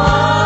one.